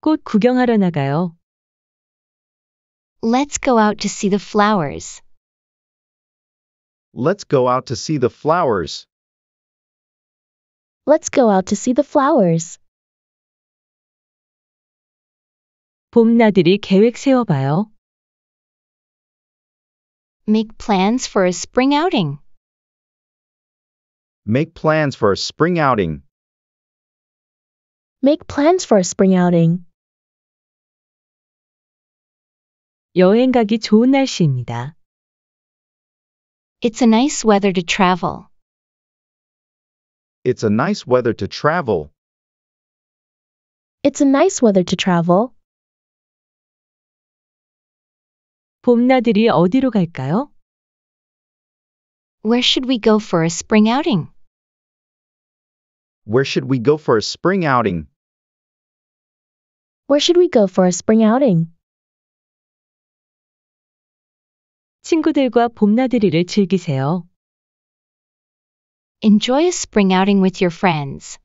꽃 구경하러 나가요. Let's go out to see the flowers. Let's go out to see the flowers. Let's go out to see the flowers. 봄 나들이 계획 세워봐요. Make plans for a spring outing. Make plans for a spring outing. Make plans for a spring outing. 여행 가기 좋은 날씨입니다. It's a nice weather to travel. It's a nice weather to travel. It's a nice weather to travel. 봄 나들이 어디로 갈까요? Where should we go for a spring outing? Where should we go for a spring outing? Where should we go for a spring outing? 친구들과 봄 나들이를 즐기세요. Enjoy a spring outing with your friends.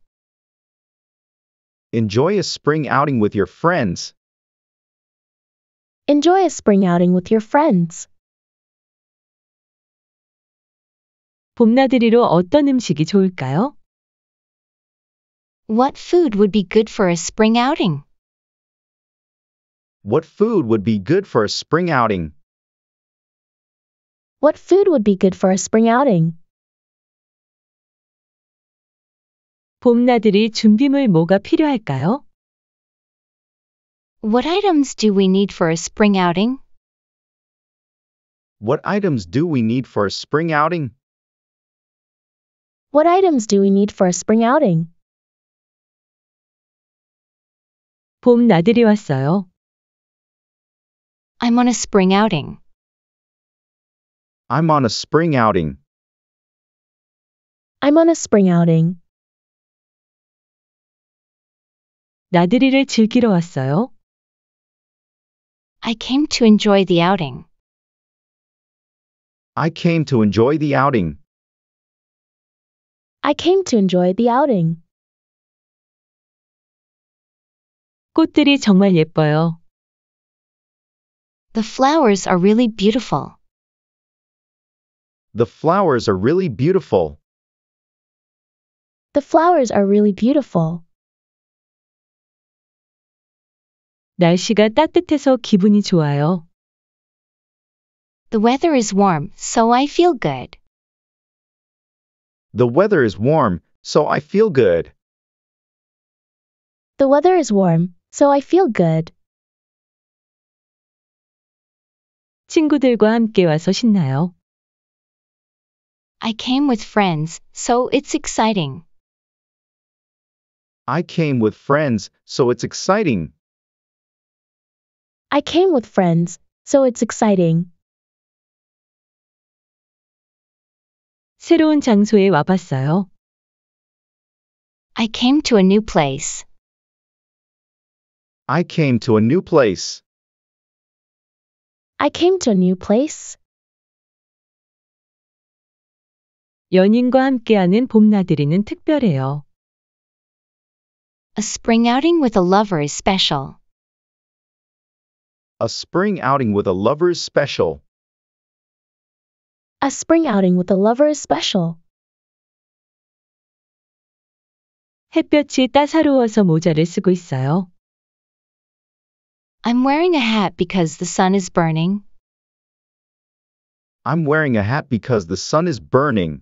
Enjoy a spring outing with your friends. Enjoy a spring outing with your friends. 봄 나들이로 어떤 음식이 좋을까요? What food would be good for a spring outing? What food would be good for a spring outing? What food would be good for a spring outing? 봄 나들이 준비물 뭐가 필요할까요? What items do we need for a spring outing? What items do we need for a spring outing? What items do we need for a spring outing? 봄 나들이 왔어요. I'm on a spring outing. I'm on a spring outing. I'm on a spring outing. 나들이를 즐기러 왔어요. I came to enjoy the outing. I came to enjoy the outing. I came to enjoy the outing. 꽃들이 정말 예뻐요. The flowers are really beautiful. The flowers are really beautiful. The flowers are really beautiful. 날씨가 따뜻해서 기분이 좋아요. The weather is warm, so I feel good. The weather is warm, so I feel good. The weather is warm, so I feel good. 친구들과 함께 와서 신나요. I came with friends, so it's exciting. I came with friends, so it's exciting. I came with friends, so it's exciting. 새로운 장소에 와봤어요. I came to a new place. I came to a new place. I came to a new place. 연인과 함께하는 봄 나들이는 특별해요. A spring outing with a lover is special. A spring outing with a lover is special. A spring outing with a lover is special. 햇볕이 따사로워서 모자를 쓰고 있어요. I'm wearing a hat because the sun is burning. I'm wearing a hat because the sun is burning.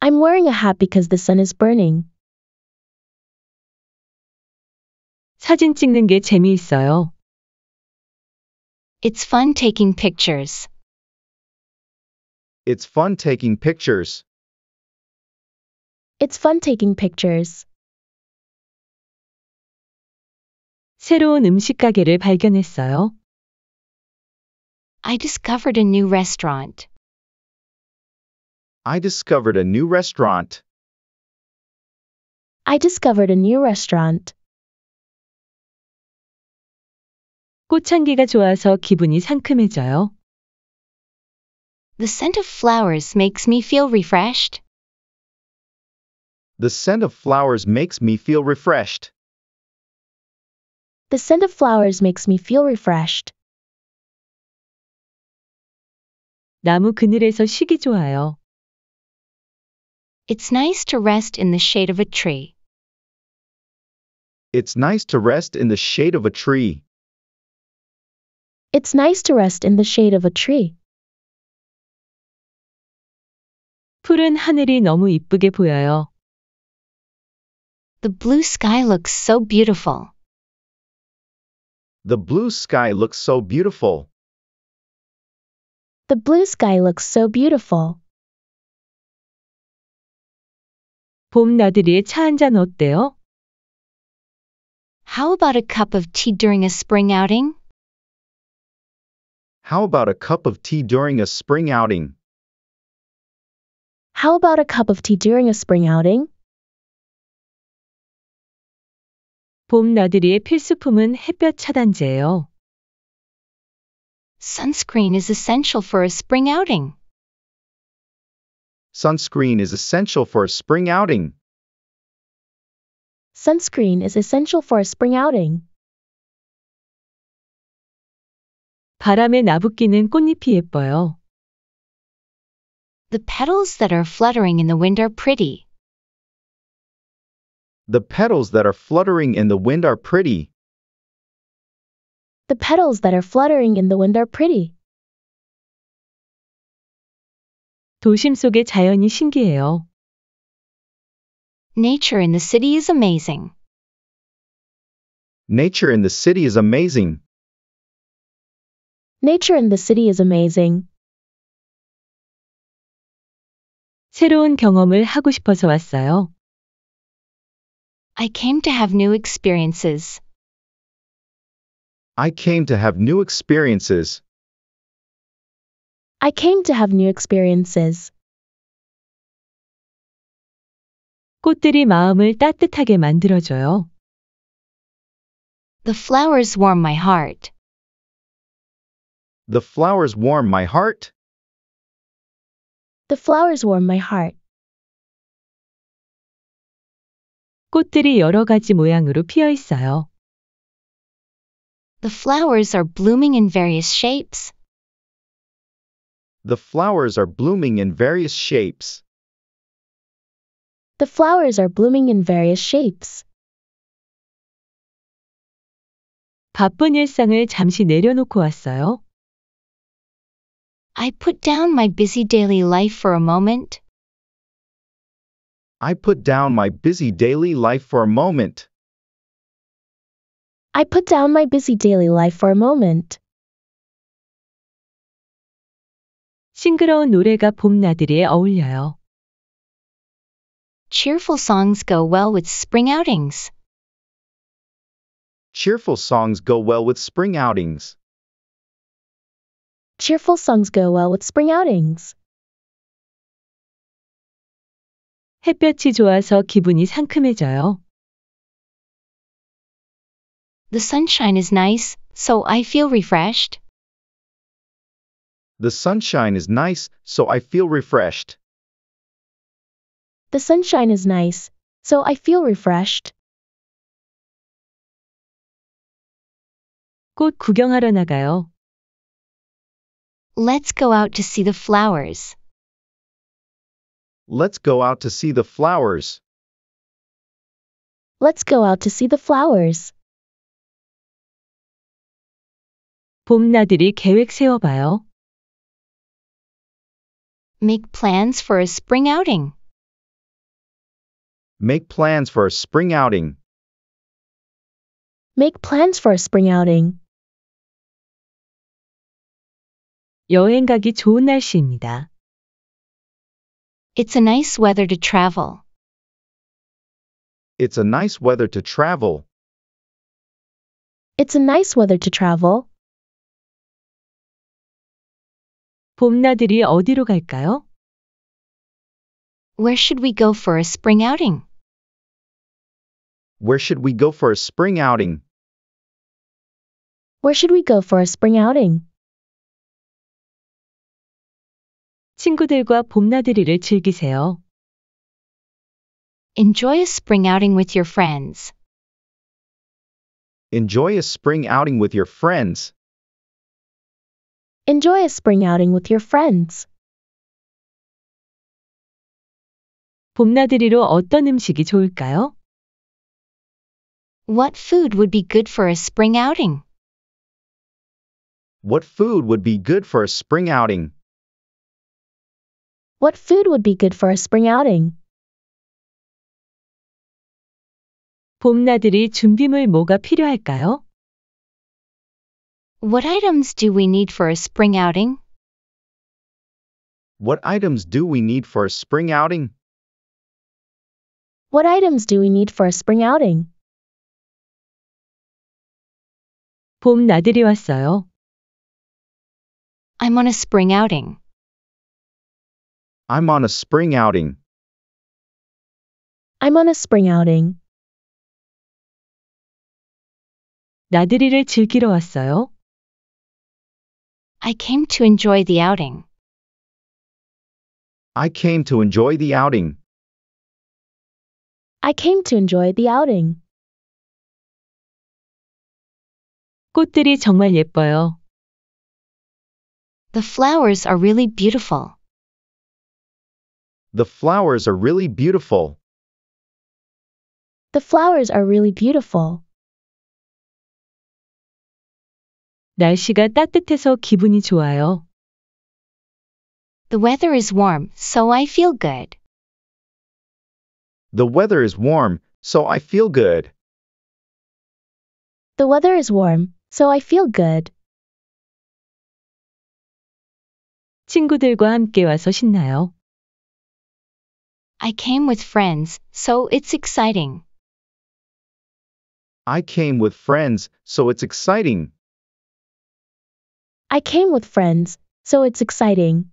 I'm wearing a hat because the sun is burning. 사진 찍는 게 재미있어요. It's fun taking pictures. It's fun taking pictures. It's fun taking pictures. 새로운 음식 가게를 발견했어요. I discovered a new restaurant. I discovered a new restaurant. I discovered a new restaurant. 꽃향기가 좋아서 기분이 상큼해져요. The scent of flowers makes me feel refreshed. The scent of flowers makes me feel refreshed. The scent of flowers makes me feel refreshed. 나무 그늘에서 쉬기 좋아요. It's nice to rest in the shade of a tree. It's nice to rest in the shade of a tree. It's nice to rest in the shade of a tree. 푸른 하늘이 너무 이쁘게 보여요. The blue sky looks so beautiful. The blue sky looks so beautiful. The blue sky looks so beautiful. 봄 나들이에 차 한 잔 어때요? How about a cup of tea during a spring outing? How about a cup of tea during a spring outing? How about a cup of tea during a spring outing? 봄 나들이의 필수품은 햇볕 차단제예요. Sunscreen is essential for a spring outing. Sunscreen is essential for a spring outing. Sunscreen is essential for a spring outing. 바람에 나부끼는 꽃잎이 예뻐요. The petals that are fluttering in the wind are pretty. The petals that are fluttering in the wind are pretty. The petals that are fluttering in the wind are pretty. 도심 속의 자연이 신기해요. Nature in the city is amazing. Nature in the city is amazing. Nature in the city is amazing. 새로운 경험을 하고 싶어서 왔어요. I came to have new experiences. I came to have new experiences. I came to have new experiences. 꽃들이 마음을 따뜻하게 만들어줘요. The flowers warm my heart. The flowers warm my heart. The flowers warm my heart. 꽃들이 여러 가지 모양으로 피어 있어요. The flowers are blooming in various shapes. The flowers are blooming in various shapes. The flowers are blooming in various shapes. 바쁜 일상을 잠시 내려놓고 왔어요. I put down my busy daily life for a moment. I put down my busy daily life for a moment. I put down my busy daily life for a moment. 싱그러운 노래가 봄 나들이에 어울려요. Cheerful songs go well with spring outings. Cheerful songs go well with spring outings. Cheerful songs go well with spring outings. 햇볕이 좋아서 기분이 상큼해져요. The sunshine is nice, so I feel refreshed. The sunshine is nice, so I feel refreshed. The sunshine is nice, so I feel refreshed. 꽃 구경하러 나가요. Let's go out to see the flowers. Let's go out to see the flowers. Let's go out to see the flowers. 봄 나들이 계획 세워봐요. Make plans for a spring outing. Make plans for a spring outing. Make plans for a spring outing. 여행 가기 좋은 날씨입니다. It's a nice weather to travel. It's a nice weather to travel. It's a nice weather to travel. 봄 나들이 어디로 갈까요? Where should we go for a spring outing? Where should we go for a spring outing? Where should we go for a spring outing? 친구들과 봄 나들이를 즐기세요. Enjoy a spring outing with your friends. Enjoy a spring outing with your friends. Enjoy a spring outing with your friends. 봄나들이로 어떤 음식이 좋을까요? What food would be good for a spring outing? What food would be good for a spring outing? What food would be good for a spring outing? 봄나들이 준비물 뭐가 필요할까요? What items do we need for a spring outing? What items do we need for a spring outing? What items do we need for a spring outing? 봄나들이 왔어요. I'm on a spring outing. I'm on a spring outing. I'm on a spring outing. 나들이를 즐기러 왔어요. I came to enjoy the outing. I came to enjoy the outing. I came to enjoy the outing. 꽃들이 정말 예뻐요. The flowers are really beautiful. The flowers are really beautiful. The flowers are really beautiful. 날씨가 따뜻해서 기분이 좋아요. The weather is warm, so I feel good. The weather is warm, so I feel good. The weather is warm, so I feel good. 친구들과 함께 와서 신나요. I came with friends, so it's exciting. I came with friends, so it's exciting. I came with friends, so it's exciting.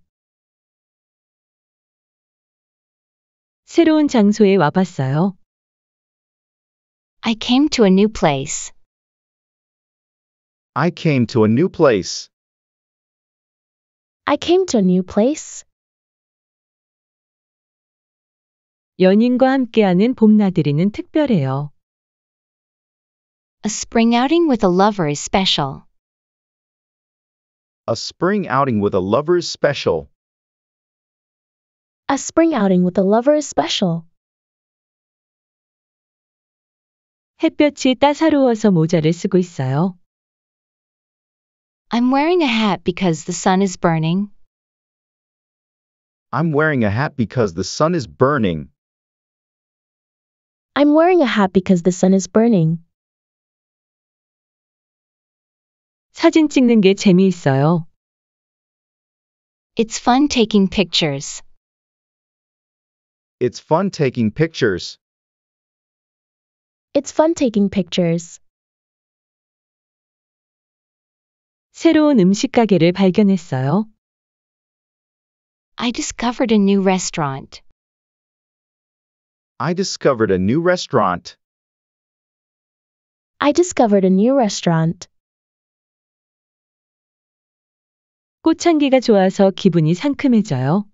새로운 장소에 와봤어요. I came to a new place. I came to a new place. I came to a new place. 연인과 함께하는 봄나들이는 특별해요. A spring outing with a lover is special. A spring outing with a lover is special. A spring outing with a lover is special. 햇볕이 따사로워서 모자를 쓰고 있어요. I'm wearing a hat because the sun is burning. I'm wearing a hat because the sun is burning. I'm wearing a hat because the sun is burning. 사진 찍는 게 재미있어요. It's fun taking pictures. It's fun taking pictures. It's fun taking pictures. 새로운 음식 가게를 발견했어요. I discovered a new restaurant. I discovered a new restaurant. I discovered a new restaurant. 꽃향기가 좋아서 기분이 상큼해져요.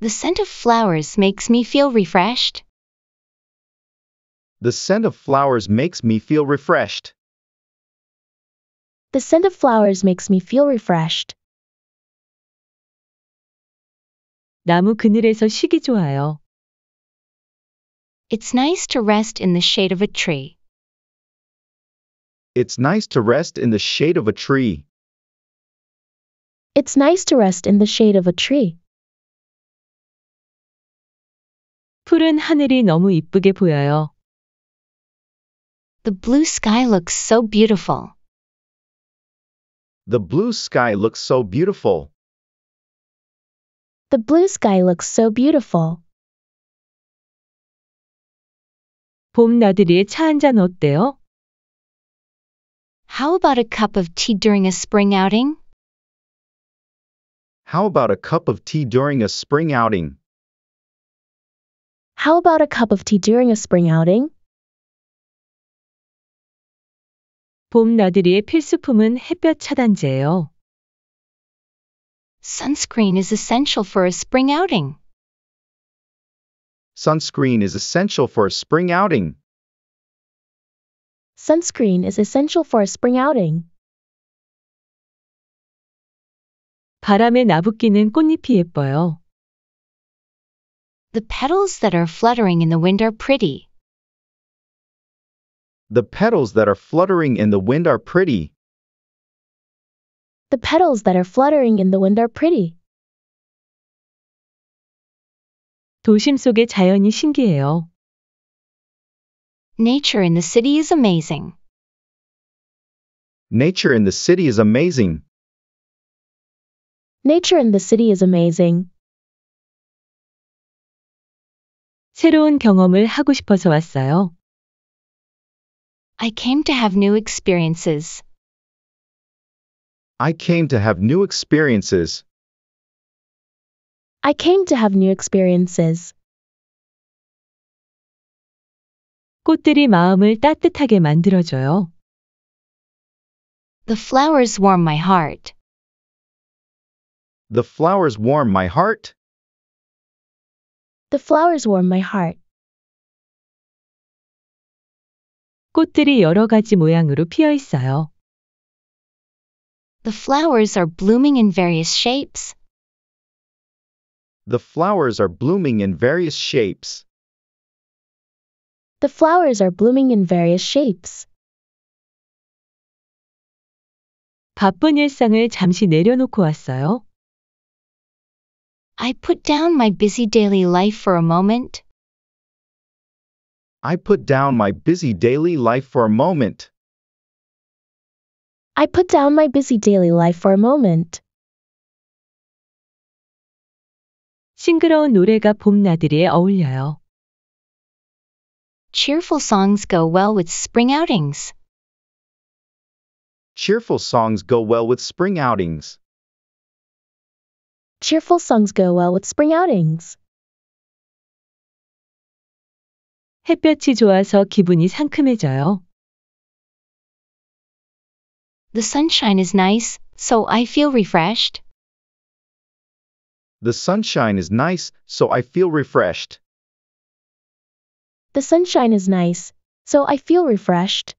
The scent of flowers makes me feel refreshed. The scent of flowers makes me feel refreshed. The scent of flowers makes me feel refreshed. 나무 그늘에서 쉬기 좋아요. It's nice to rest in the shade of a tree. It's nice to rest in the shade of a tree. It's nice to rest in the shade of a tree. 푸른 하늘이 너무 이쁘게 보여요. The blue sky looks so beautiful. The blue sky looks so beautiful. The blue sky looks so beautiful. 봄 나들이에 차 한 잔 어때요? How about a cup of tea during a spring outing? How about a cup of tea during a spring outing? How about a cup of tea during a spring outing? 봄 나들이의 필수품은 햇볕 차단제예요. Sunscreen is essential for a spring outing. Sunscreen is essential for a spring outing. Sunscreen is essential for a spring outing. 바람에 나부끼는 꽃잎이 예뻐요. The petals that are fluttering in the wind are pretty. The petals that are fluttering in the wind are pretty. The petals that are fluttering in the wind are pretty. 도심 속의 자연이 신기해요. Nature in the city is amazing. Nature in the city is amazing. Nature in the city is amazing. 새로운 경험을 하고 싶어서 왔어요. I came to have new experiences. I came to have new experiences. I came to have new experiences. 꽃들이 마음을 따뜻하게 만들어줘요. The flowers warm my heart. The flowers warm my heart. The flowers warm my heart. 꽃들이 여러 가지 모양으로 피어 있어요. The flowers are blooming in various shapes. The flowers are blooming in various shapes. The flowers are blooming in various shapes. 바쁜 일상을 잠시 내려놓고 왔어요. I put down my busy daily life for a moment. I put down my busy daily life for a moment. I put down my busy daily life for a moment. 싱그러운 노래가 봄나들이에 어울려요. Cheerful songs go well with spring outings. Cheerful songs go well with spring outings. Cheerful songs go well with spring outings. 햇볕이 좋아서 기분이 상큼해져요. The sunshine is nice, so I feel refreshed. The sunshine is nice, so I feel refreshed. The sunshine is nice, so I feel refreshed.